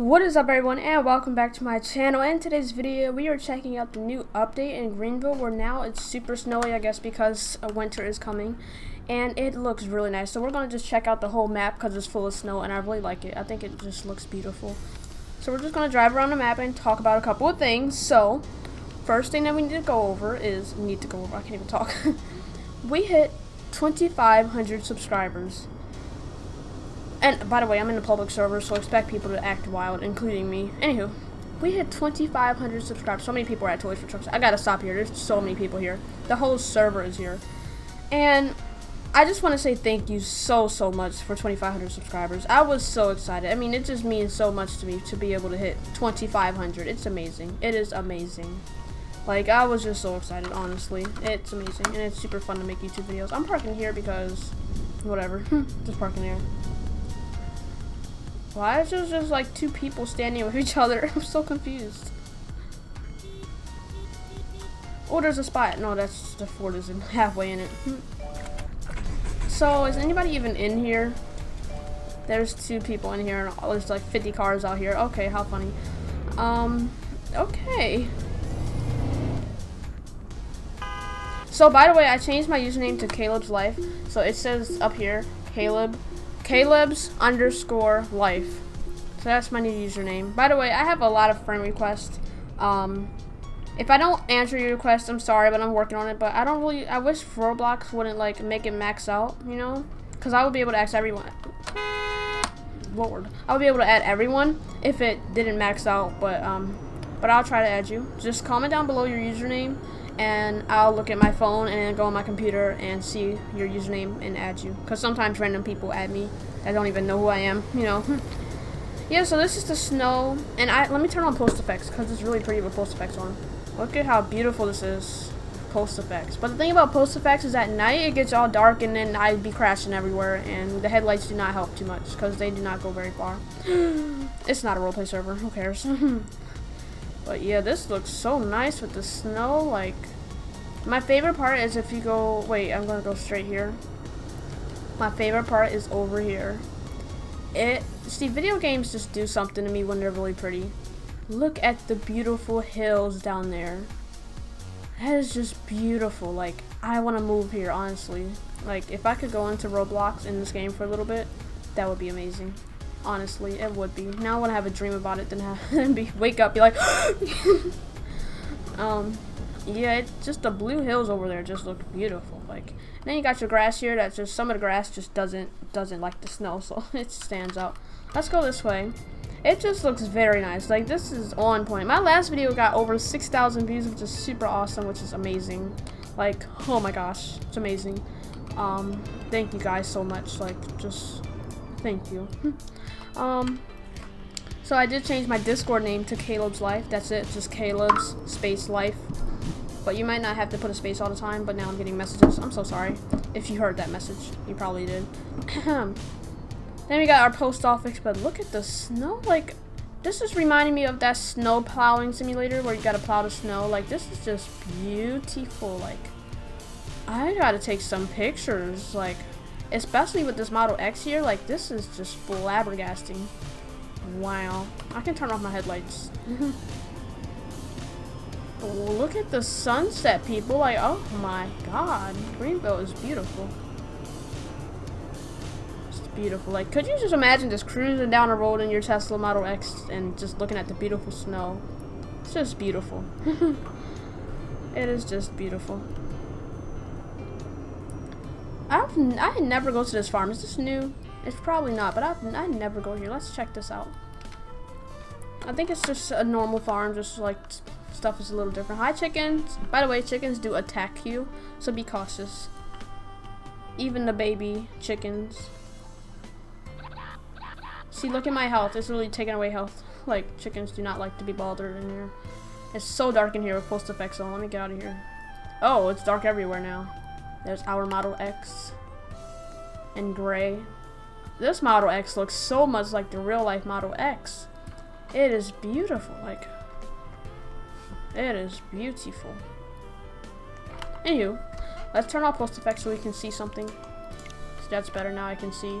What is up everyone and welcome back to my channel. In today's video we are checking out the new update in Greenville where now it's super snowy I guess because winter is coming and it looks really nice. So we're going to just check out the whole map because it's full of snow and I really like it. I think it just looks beautiful. So we're just going to drive around the map and talk about a couple of things. So first thing that we need to go over is, need to go over, I can't even talk. we hit 2,500 subscribers. And by the way, I'm in the public server, so expect people to act wild, including me. Anywho, we hit 2,500 subscribers. So many people are at Toys for Trucks. I gotta stop here. There's so many people here. The whole server is here. And I just want to say thank you so, so much for 2,500 subscribers. I was so excited. I mean, it just means so much to me to be able to hit 2,500. It's amazing. It is amazing. Like, I was just so excited, honestly. It's amazing. And it's super fun to make YouTube videos. I'm parking here because, whatever. just parking there. Why is there just like two people standing with each other? I'm so confused. Oh, there's a spot. No, that's the fort is in halfway in it. so, is anybody even in here? There's two people in here, and there's like 50 cars out here. Okay, how funny. Um, okay. So, by the way, I changed my username to Kaleb's Life. So, it says up here, Kaleb Kaleb's underscore life. So that's my new username. By the way, I have a lot of friend requests. Um, if I don't answer your request, I'm sorry, but I'm working on it. But I don't really, I wish Roblox wouldn't like make it max out, you know? Because I would be able to ask everyone. Lord. I would be able to add everyone if it didn't max out, but um, but I'll try to add you. Just comment down below your username and I'll look at my phone and go on my computer and see your username and add you. Because sometimes random people add me I don't even know who I am, you know. Hmm. yeah, so this is the snow, and I let me turn on post effects because it's really pretty with post effects on. Look at how beautiful this is, post effects. But the thing about post effects is at night it gets all dark and then I'd be crashing everywhere, and the headlights do not help too much because they do not go very far. it's not a roleplay server, who cares? but yeah, this looks so nice with the snow, like... My favorite part is if you go, wait, I'm gonna go straight here. My favorite part is over here. It, see, video games just do something to me when they're really pretty. Look at the beautiful hills down there. That is just beautiful. Like, I want to move here, honestly. Like, if I could go into Roblox in this game for a little bit, that would be amazing. Honestly, it would be. Now I want to have a dream about it, then have be wake up, be like, um, yeah, it, just the blue hills over there just look beautiful. Like, then you got your grass here. That's just some of the grass just doesn't doesn't like the snow, so it stands out. Let's go this way. It just looks very nice. Like this is on point. My last video got over 6,000 views, which is super awesome, which is amazing. Like, oh my gosh, it's amazing. Um, thank you guys so much. Like, just thank you. um, so I did change my Discord name to Kaleb's Life. That's it, just Kaleb's space life. But you might not have to put a space all the time, but now I'm getting messages. I'm so sorry if you heard that message. You probably did. then we got our post office, but look at the snow. Like, this is reminding me of that snow plowing simulator where you gotta plow the snow. Like, this is just beautiful. Like, I gotta take some pictures. Like, especially with this Model X here. Like, this is just flabbergasting. Wow. I can turn off my headlights. look at the sunset, people. Like, oh my god. Greenville is beautiful. It's beautiful. Like, could you just imagine just cruising down the road in your Tesla Model X and just looking at the beautiful snow? It's just beautiful. it is just beautiful. I've, I never go to this farm. Is this new? It's probably not, but I've, I never go here. Let's check this out. I think it's just a normal farm, just like stuff is a little different. Hi, chickens. By the way, chickens do attack you, so be cautious. Even the baby chickens. See, look at my health. It's really taking away health. Like, chickens do not like to be bothered in here. It's so dark in here with post effects on. Let me get out of here. Oh, it's dark everywhere now. There's our Model X in gray. This Model X looks so much like the real life Model X. It is beautiful. Like, it is beautiful. Anywho, let's turn off post effects so we can see something. So that's better now I can see.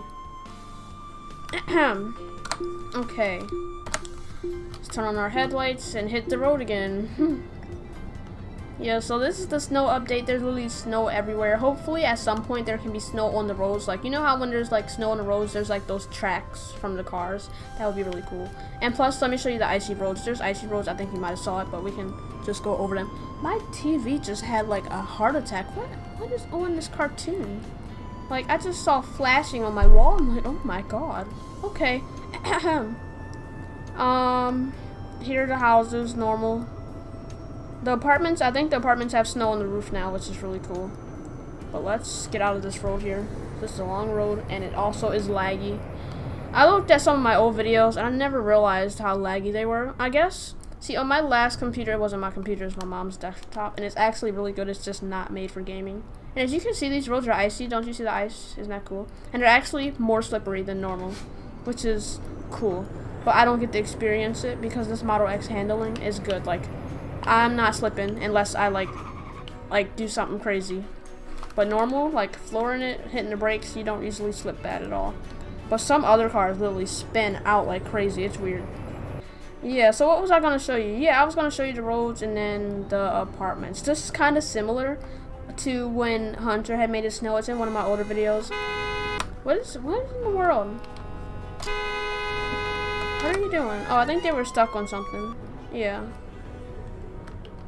okay. Let's turn on our headlights and hit the road again. Yeah, so this is the snow update. There's literally snow everywhere. Hopefully at some point there can be snow on the roads. Like, you know how when there's like snow on the roads, there's like those tracks from the cars. That would be really cool. And plus, let me show you the icy roads. There's icy roads. I think you might have saw it, but we can just go over them. My TV just had like a heart attack. What, what is on this cartoon? Like, I just saw flashing on my wall. I'm like, oh my god. Okay. um, here are the houses, normal. The apartments, I think the apartments have snow on the roof now, which is really cool. But let's get out of this road here. This is a long road, and it also is laggy. I looked at some of my old videos, and I never realized how laggy they were, I guess. See, on my last computer, it wasn't my computer, it was my mom's desktop, and it's actually really good. It's just not made for gaming. And as you can see, these roads are icy. Don't you see the ice? Isn't that cool? And they're actually more slippery than normal, which is cool. But I don't get to experience it because this Model X handling is good. Like, I'm not slipping unless I like like do something crazy. But normal, like flooring it, hitting the brakes, you don't usually slip bad at all. But some other cars literally spin out like crazy. It's weird. Yeah, so what was I going to show you? Yeah, I was going to show you the roads and then the apartments. This is kind of similar to when Hunter had made his snow. It's in one of my older videos. What is, what in the world? What are you doing? Oh, I think they were stuck on something. Yeah.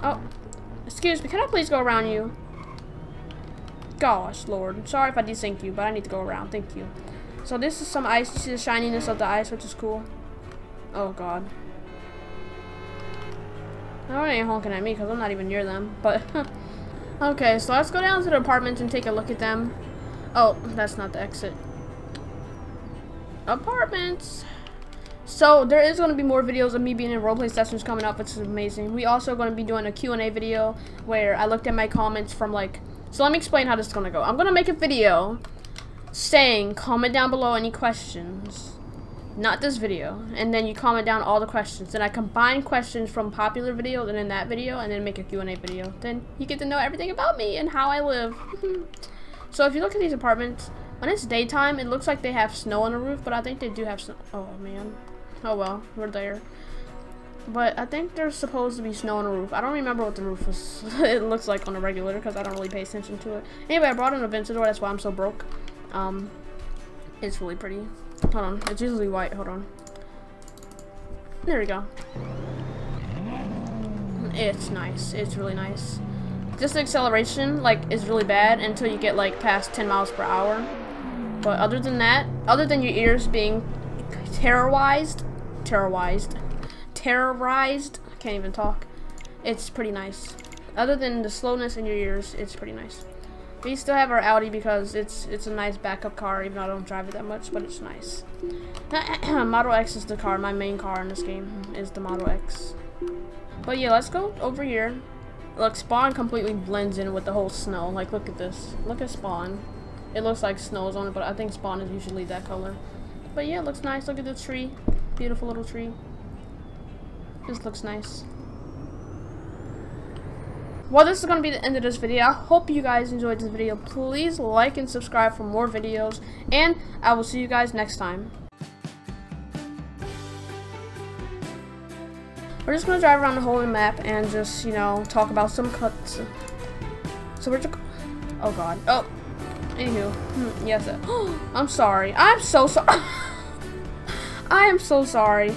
Oh, excuse me. Can I please go around you? Gosh, Lord. Sorry if I desync you, but I need to go around. Thank you. So this is some ice. You see the shininess of the ice, which is cool. Oh, God. They ain't honking at me because I'm not even near them. But, okay, so let's go down to the apartments and take a look at them. Oh, that's not the exit. Apartments. So there is going to be more videos of me being in roleplay sessions coming up, which is amazing. We also going to be doing a Q&A video where I looked at my comments from like, so let me explain how this is going to go. I'm going to make a video saying, comment down below any questions. Not this video. And then you comment down all the questions. Then I combine questions from popular videos and in that video and then make a Q&A video. Then you get to know everything about me and how I live. so if you look at these apartments, when it's daytime, it looks like they have snow on the roof, but I think they do have snow. Oh, man. Oh well, we're there. But I think there's supposed to be snow on the roof. I don't remember what the roof was. it looks like on a regular because I don't really pay attention to it. Anyway, I brought an Aventador. That's why I'm so broke. Um, it's really pretty. Hold on. It's usually white. Hold on. There we go. It's nice. It's really nice. Just the acceleration, like, is really bad until you get, like, past 10 miles per hour. But other than that, other than your ears being terrorized, terrorized, terrorized. I can't even talk. It's pretty nice. Other than the slowness in your ears, it's pretty nice. We still have our Audi because it's it's a nice backup car, even though I don't drive it that much, but it's nice. Model X is the car, my main car in this game is the Model X. But yeah, let's go over here. Look, Spawn completely blends in with the whole snow. Like, look at this. Look at Spawn. It looks like snow's on it, but I think Spawn is usually that color. But yeah, it looks nice. Look at the tree. Beautiful little tree. This looks nice. Well, this is going to be the end of this video. I hope you guys enjoyed this video. Please like and subscribe for more videos. And I will see you guys next time. We're just going to drive around the whole map and just, you know, talk about some cuts. So we're just... Oh, God. Oh. Anywho. Hmm, yes. I'm sorry. I'm so sorry. I am so sorry.